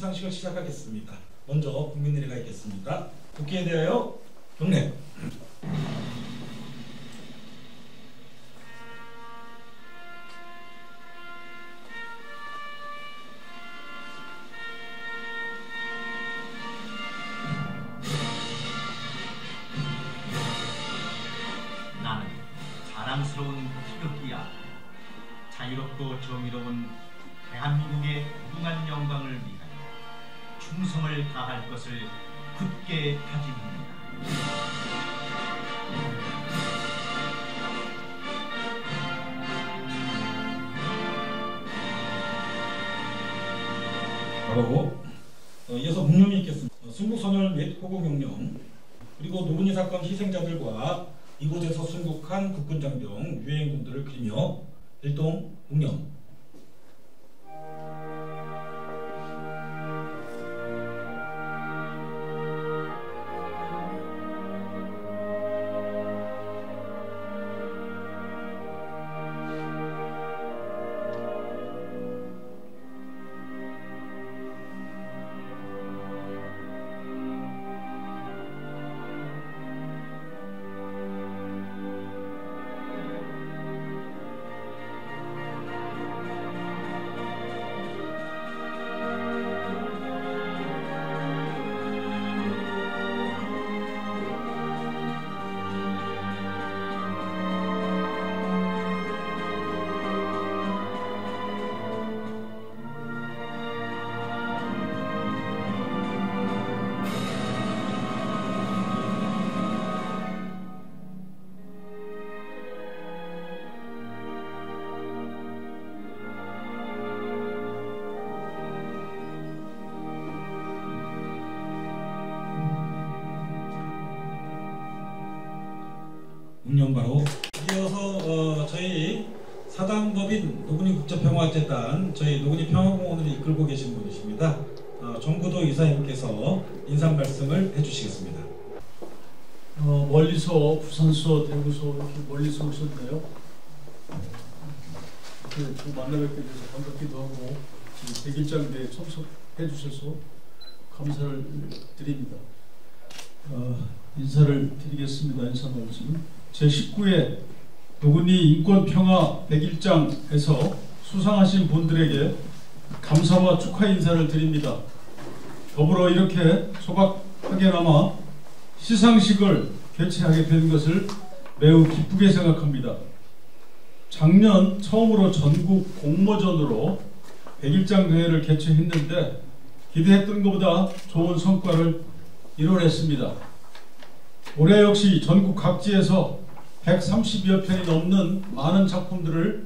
시상식을 시작하겠습니다. 먼저 국민의례가 있겠습니다. 국회에 대하여 경례. 바로 어, 이어서 묵념이 있겠습니다. 어, 순국선열 및 호국영령 그리고 노은희 사건 희생자들과 이곳에서 순국한 국군장병 유해인군들을 그리며 일동 묵념 바로 이어서 어, 저희 사단법인 노근이 국제평화제단 저희 노근이 평화공원을 이끌고 계신 분이십니다. 어, 정구도 이사님께서 인사 말씀을 해주시겠습니다. 어, 멀리서 부산서 대구서 이렇게 멀리서 오셨네요. 그, 또 만나 뵙게 돼서 반갑기도 하고 백일장대에 참석해 주셔서 감사를 드립니다. 어, 인사를 드리겠습니다. 인사 말씀. 제19회 노근이 인권평화 백일장에서 수상하신 분들에게 감사와 축하 인사를 드립니다. 더불어 이렇게 소박하게나마 시상식을 개최하게 된 것을 매우 기쁘게 생각합니다. 작년 처음으로 전국 공모전으로 100일장 대회를 개최했는데 기대했던 것보다 좋은 성과를 이뤄냈습니다. 올해 역시 전국 각지에서 130여 편이 넘는 많은 작품들을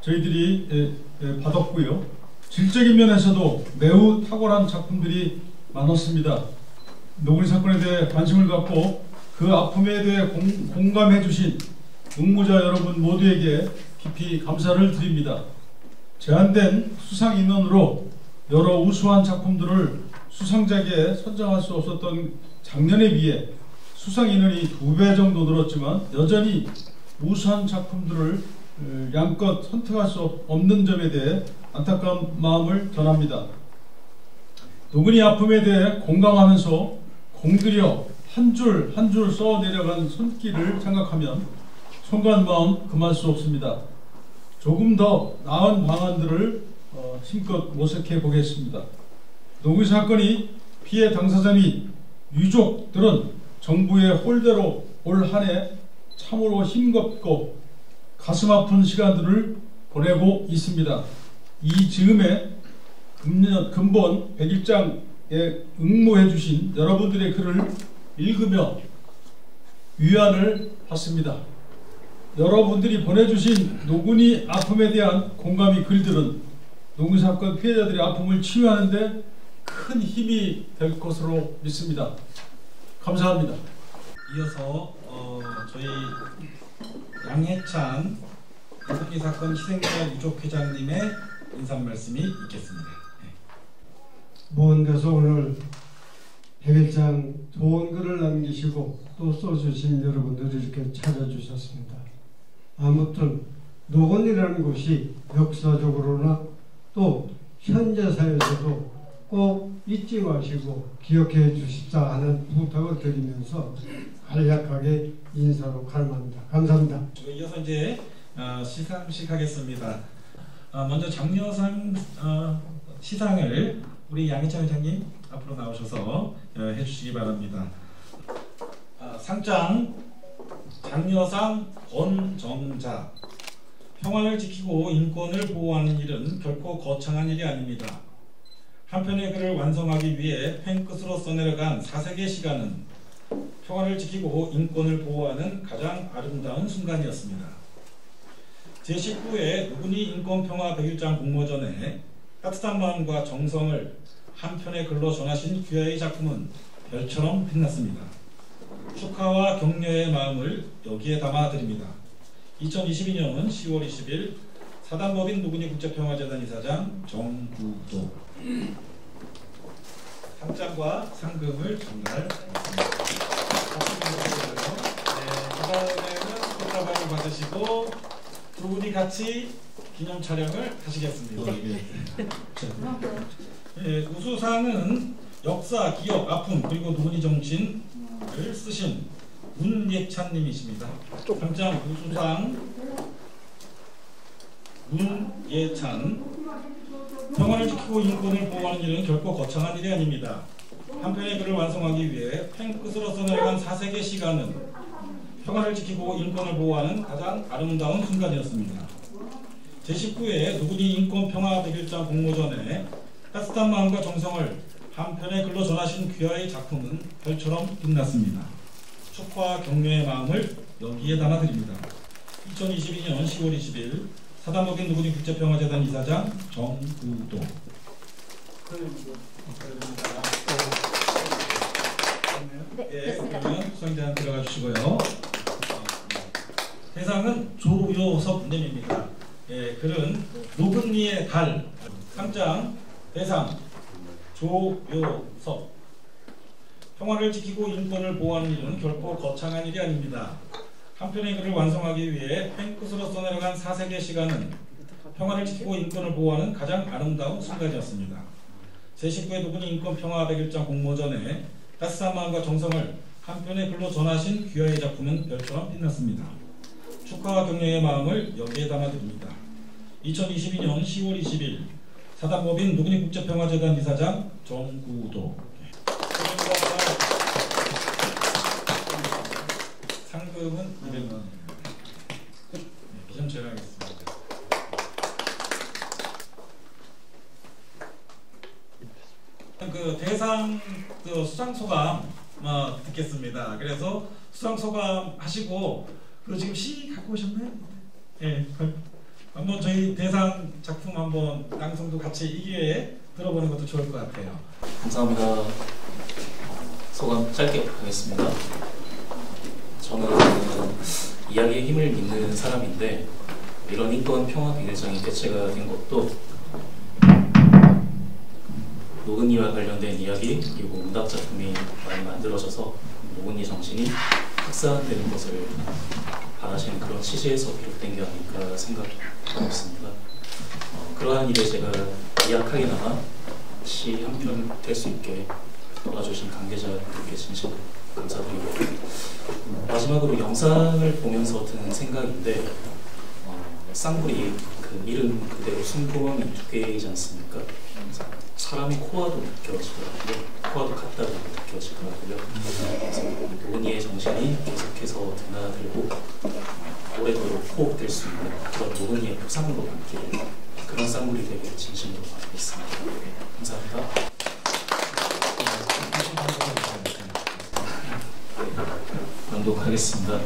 저희들이 에, 에, 받았고요. 질적인 면에서도 매우 탁월한 작품들이 많았습니다. 노구리 사건에 대해 관심을 갖고 그 아픔에 대해 공, 공감해 주신 응모자 여러분 모두에게 깊이 감사를 드립니다. 제한된 수상 인원으로 여러 우수한 작품들을 수상작에 선정할 수 없었던 작년에 비해 수상 인원이 두 배 정도 늘었지만 여전히 우수한 작품들을 어, 양껏 선택할 수 없는 점에 대해 안타까운 마음을 전합니다. 노근이 아픔에 대해 공감하면서 공들여 한 줄 한 줄 써 내려간 손길을 생각하면 송구한 마음 금할 수 없습니다. 조금 더 나은 방안들을 어, 힘껏 모색해 보겠습니다. 노구 사건이 피해 당사자 및 유족들은 정부의 홀대로 올 한 해 참으로 힘겹고 가슴 아픈 시간들을 보내고 있습니다. 이 즈음에 금년, 근본 101장에 응모해 주신 여러분들의 글을 읽으며 위안을 받습니다. 여러분들이 보내주신 노군이 아픔에 대한 공감이 글들은 노군 사건 피해자들의 아픔을 치유하는 데 큰 힘이 될 것으로 믿습니다. 감사합니다. 이어서 어, 저희 양해찬 노국기 사건 희생자 유족 회장님의 인사 말씀이 있겠습니다. 네. 먼 데서 오늘 백일장 좋은 글을 남기시고 또 써주신 여러분들이 이렇게 찾아주셨습니다. 아무튼 노건이라는 곳이 역사적으로나 또 현대사에서도 꼭 잊지 마시고 기억해 주십사 하는 부탁을 드리면서 간략하게 인사로 갈망합니다. 감사합니다. 이어서 이제 어, 시상식 하겠습니다. 어, 먼저 장려상 어, 시상을 우리 양희찬 회장님 앞으로 나오셔서 어, 해주시기 바랍니다. 아, 상장 장려상 권정자 평화를 지키고 인권을 보호하는 일은 결코 거창한 일이 아닙니다. 한 편의 글을 완성하기 위해 펜 끝으로 써내려간 4세기 시간은 평화를 지키고 인권을 보호하는 가장 아름다운 순간이었습니다. 제19회 누구니 인권평화 100일장 공모전에 따뜻한 마음과 정성을 한 편의 글로 전하신 귀하의 작품은 별처럼 빛났습니다. 축하와 격려의 마음을 여기에 담아드립니다. 2022년 10월 20일 사단법인 누구니 국제평화재단 이사장 정구도 상장과 상금을 전달하겠습니다. 네, 그다음에는 꽃다발을 받으시고 두 분이 같이 기념 촬영을 하시겠습니다. 예, 우수상은 역사, 기억, 아픔 그리고 누구니 정신을 쓰신 문예찬님이십니다. 당장 우수상 문예찬 평화를 지키고 인권을 보호하는 일은 결코 거창한 일이 아닙니다. 한 편의 글을 완성하기 위해 펜 끝으로 써내려간 4세기 시간은 평화를 지키고 인권을 보호하는 가장 아름다운 순간이었습니다. 제19회 누구니 인권 평화 100일장 공모전에 따뜻한 마음과 정성을 한 편의 글로 전하신 귀하의 작품은 별처럼 빛났습니다. 축하와 격려의 마음을 여기에 담아드립니다. 2022년 10월 20일 사단법인 누구니 국제평화재단 이사장 정구도 예, 그러면 수상자는 들어가 주시고요. 대상은 조요섭님입니다. 예, 글은 노근리의 달 상장 대상 조요섭 평화를 지키고 인권을 보호하는 일은 결코 거창한 일이 아닙니다. 한 편의 글을 완성하기 위해 펜 끝으로 써내려간 4세기 시간은 평화를 지키고 인권을 보호하는 가장 아름다운 순간이었습니다. 제19회 누구니 인권 평화 100일장 공모전에 따스한 마음과 정성을 한 편의 글로 전하신 귀하의 작품은 별처럼 빛났습니다. 축하와 격려의 마음을 여기에 담아드립니다. 2022년 10월 20일 사단법인 누구니 국제평화재단 이사장 정구도 상금은 200만 원입니다. 네, 기점 제외하겠습니다. 그 대상 그 수상 소감 어, 듣겠습니다. 그래서 수상 소감 하시고 그 지금 시 갖고 오셨나요? 예, 그 한번 저희 대상 작품 한번 낭송도 같이 이 기회에 들어보는 것도 좋을 것 같아요. 감사합니다. 소감 짧게 하겠습니다. 저는 이야기의 힘을 믿는 사람인데 이런 인권 평화 비밀장이 개최가 된 것도 노근이와 관련된 이야기 그리고 문학 작품이 많이 만들어져서 노근이 정신이 확산되는 것을 바라시는 그런 취지에서 비롯된 게 아닐까 생각하고 있습니다. 어, 그러한 일에 제가 미약하게나마 시 한 편 될 수 있게 도와주신 관계자분들께 진심으로 감사드리고 마지막으로 영상을 보면서 드는 생각인데 어, 쌍불이 그 이름 그대로 숨구멍이 두 개이지 않습니까? 사람의 코와도 느껴지더라고요. 코와도 같다고 느껴지더라고요. 노니의 정신이 계속해서 드나들고 오래도록 호흡될 수 있는 그런 노니의 표상으로 남기를 그런 쌍불이 되길 진심으로 바라겠습니다. 감사합니다. 낭독하겠습니다.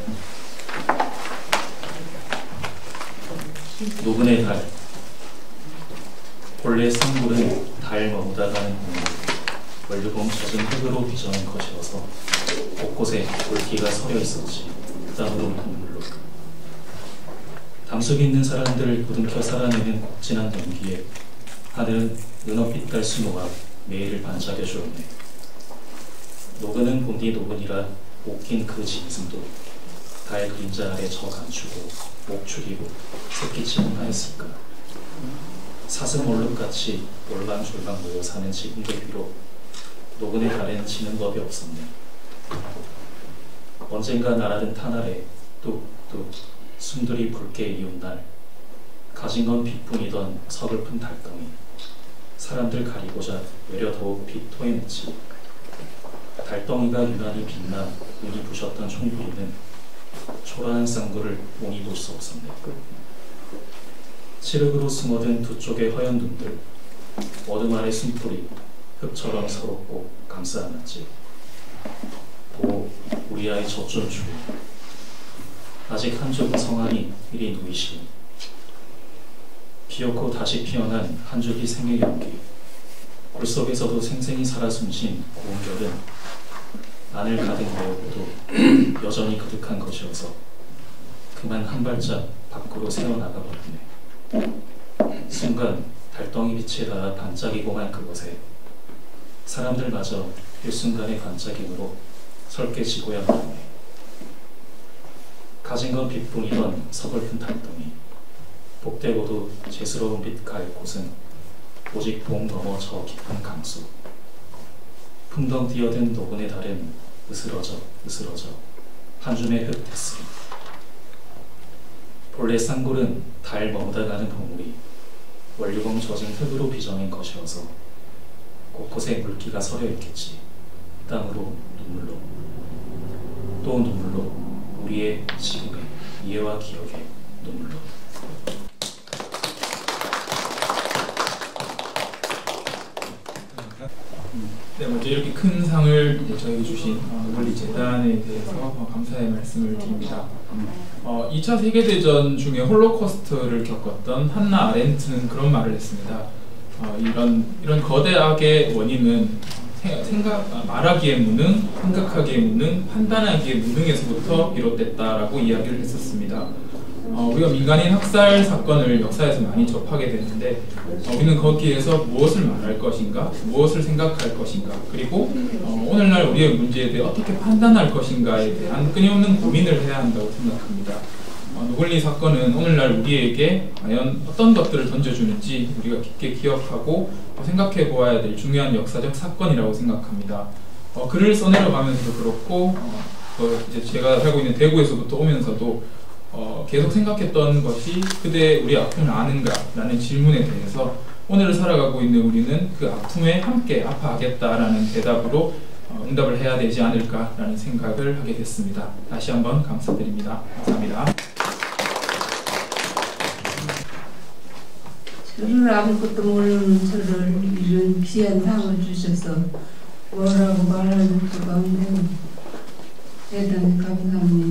노근의 달 본래 쌍불은 달 머무다가는 원류봉 젖은 흙으로 빚어낸 것이어서 곳곳에 물기가 서려 있었지. 땀으로 동물로. 담속에 있는 사람들을 부둥켜 살아내는 곡진한 연기에 하늘은 은어빛 달 수모가 매일을 반짝여 주었네. 노근은 본디 노근이라 옷긴 그 짐승도 달 그림자 아래 저 감추고 목 축이고 새끼치는 하였을까 사슴올름같이 올랑졸랑 모여 사는 지금도 비록 노근의 달엔 지는 법이 없었네. 언젠가 날아든 탄알에 뚝뚝 숨들이 붉게 이운 날 가진 건 빛뿐이던 서글픈 달덩이. 사람들 가리고자 외려 더욱 빛 토해냈지. 달덩이가 유난히 빛나 눈이 부셨던 총부리는 초라한 쌍구를 몽이 볼 수 없었네 칠흑으로 숨어든 두 쪽의 허연 눈들 어둠 아래 숨불이 흙처럼 꼭 감싸 안았지. 오 우리 아이 젖좀 주오 아직 한 줄기 성안이 이리 누이시오 비었고 다시 피어난 한 줄기 생의 연기. 굴 속에서도 생생히 살아 숨쉰 고운 결은 안을 가득 메우고도 여전히 그득한 것이어서 그만 한 발짝 밖으로 새어나가 버렸네 순간 달덩이 빛에 닿아 반짝이고만 그것에 사람들마저 일순간의 반짝임으로 설계 지고야 말았네. 가진 건 빛뿐이던 서글픈 달덩이. 복되고도 재스러운 빛 가을 곳은 오직 봄 넘어 저 깊은 강수. 풍덩 뛰어든 노근의 달은 으스러져 으스러져. 한 줌의 흙 됐으리 본래 쌍골은 달 머무다가는 보물이 원류봉 젖은 흙으로 빚어낸 것이어서 곳곳에 물기가 서려 있겠지. 땀으로 눈물로. 또 눈물로 우리의 지금의 이해와 기억의 눈물로. 네, 먼저 이렇게 큰 상을 저에게 주신 어, 원리 재단에 대해서 어, 감사의 말씀을 드립니다. 어, 2차 세계대전 중에 홀로코스트를 겪었던 한나 아렌트는 그런 말을 했습니다. 어, 이런 이런 거대 악의 원인은 생- 생각 아, 말하기의 무능, 생각하기의 무능, 판단하기의 무능에서부터 비롯됐다라고 이야기를 했었습니다. 어, 우리가 민간인 학살 사건을 역사에서 많이 접하게 되는데 어, 우리는 거기에서 무엇을 말할 것인가, 무엇을 생각할 것인가, 그리고 어, 오늘날 우리의 문제에 대해 어떻게 판단할 것인가에 대한 끊임없는 고민을 해야 한다고 생각합니다. 어, 노글리 사건은 오늘날 우리에게 과연 어떤 것들을 던져주는지 우리가 깊게 기억하고 어, 생각해 보아야 될 중요한 역사적 사건이라고 생각합니다. 어, 글을 써내려가면서도 그렇고 어, 그 이제 제가 살고 있는 대구에서부터 오면서도 어, 계속 생각했던 것이 그대 우리 아픔을 아는가라는 질문에 대해서 오늘을 살아가고 있는 우리는 그 아픔에 함께 아파하겠다라는 대답으로 어, 응답을 해야 되지 않을까라는 생각을 하게 됐습니다. 다시 한번 감사드립니다. 감사합니다. 저를 아무것도 모르는 저를 이런 귀한 상을 주셔서 뭐라고 말할 수가 없네요. 대단히 감사합니다.